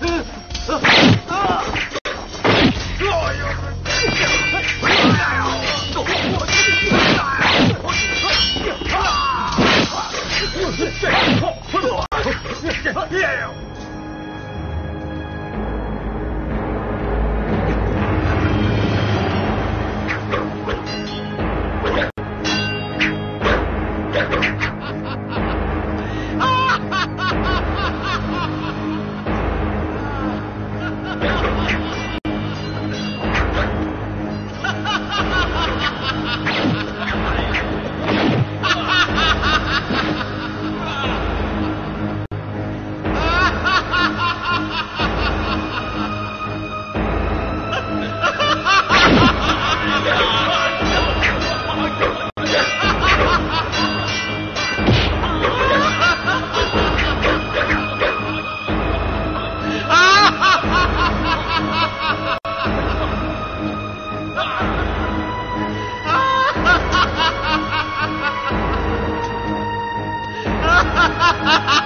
嗯啊啊！哎呀，哎呀，哎呀，走，哎呀，哎呀，哎呀，快走，哎呀。哈哈哈哈哈！